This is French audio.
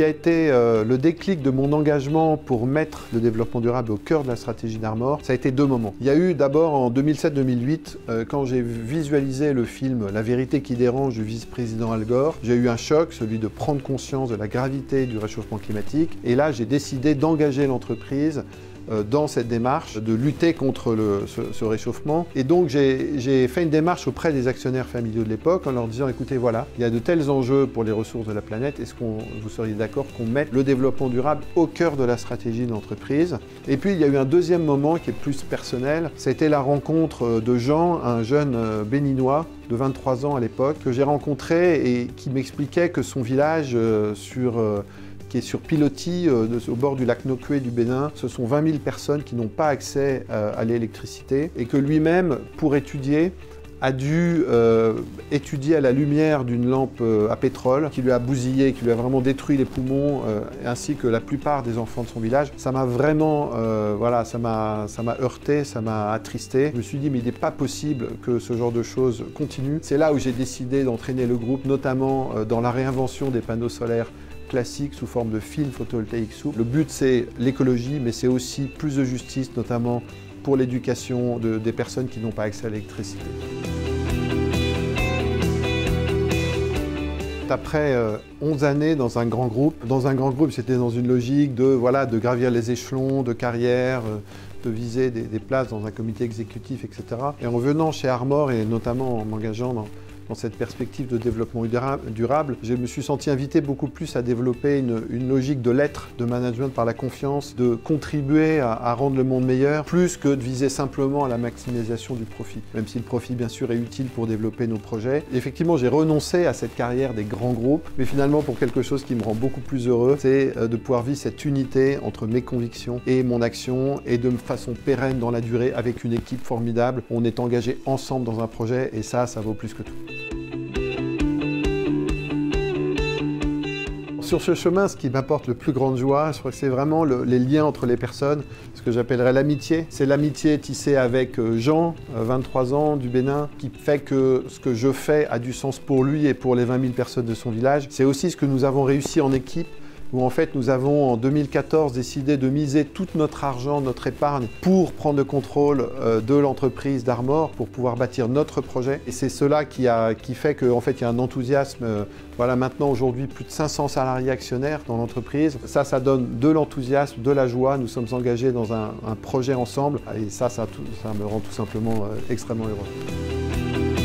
qui a été euh, le déclic de mon engagement pour mettre le développement durable au cœur de la stratégie d'Armor, ça a été deux moments. Il y a eu d'abord en 2007-2008, euh, quand j'ai visualisé le film La vérité qui dérange du vice-président Al Gore, j'ai eu un choc, celui de prendre conscience de la gravité du réchauffement climatique. Et là, j'ai décidé d'engager l'entreprise dans cette démarche de lutter contre ce, réchauffement. Et donc j'ai fait une démarche auprès des actionnaires familiaux de l'époque en leur disant écoutez voilà, il y a de tels enjeux pour les ressources de la planète, est-ce que vous seriez d'accord qu'on mette le développement durable au cœur de la stratégie de l'entreprise? Et puis il y a eu un deuxième moment qui est plus personnel, c'était la rencontre euh, de Jean, un jeune euh, béninois de 23 ans à l'époque, que j'ai rencontré et qui m'expliquait que son village sur qui est sur Piloti, euh, au bord du lac Nokué du Bénin. Ce sont 20 000 personnes qui n'ont pas accès euh, à l'électricité et que lui-même, pour étudier, a dû euh, étudier à la lumière d'une lampe à pétrole qui lui a bousillé, qui lui a vraiment détruit les poumons, ainsi que la plupart des enfants de son village. Ça m'a vraiment, voilà, ça m'a, ça m'a heurté, ça m'a attristé. Je me suis dit, mais il n'est pas possible que ce genre de choses continue. C'est là où j'ai décidé d'entraîner le groupe, notamment dans la réinvention des panneaux solaires classique sous forme de film photovoltaïque. Le but c'est l'écologie, mais c'est aussi plus de justice, notamment pour l'éducation des personnes qui n'ont pas accès à l'électricité. Après 11 euh, années dans un grand groupe, dans un grand groupe, c'était dans une logique de, gravir les échelons de carrière, euh, de viser des, des, places dans un comité exécutif, etc. Et en venant chez Armor, et notamment en m'engageant dans, dans cette perspective de développement durable, je me suis senti invité beaucoup plus à développer une, logique de l'être, de management par la confiance, de contribuer à, rendre le monde meilleur, plus que de viser simplement à la maximisation du profit, même si le profit bien sûr est utile pour développer nos projets. effectivement, j'ai renoncé à cette carrière des grands groupes, mais finalement pour quelque chose qui me rend beaucoup plus heureux, c'est euh, de pouvoir vivre cette unité entre mes convictions et mon action, et de façon pérenne dans la durée avec une équipe formidable. On est engagé ensemble dans un projet, et ça, ça vaut plus que tout. Sur ce chemin, ce qui m'apporte le plus grande joie, je crois que c'est vraiment les liens entre les personnes, ce que j'appellerais l'amitié. C'est l'amitié tissée avec euh, Jean, 23 euh, ans, du Bénin, qui fait que ce que je fais a du sens pour lui et pour les 20 000 personnes de son village. C'est aussi ce que nous avons réussi en équipe où en fait nous avons en 2014 décidé de miser tout notre argent, notre épargne pour prendre le contrôle euh, de l'entreprise d'Armor, pour pouvoir bâtir notre projet. Et c'est cela qui, fait qu'en fait il y a un enthousiasme. Euh, voilà maintenant aujourd'hui plus de 500 salariés actionnaires dans l'entreprise. Ça, ça donne de l'enthousiasme, de la joie. Nous sommes engagés dans un, projet ensemble et ça, ça, ça me rend tout simplement euh, extrêmement heureux.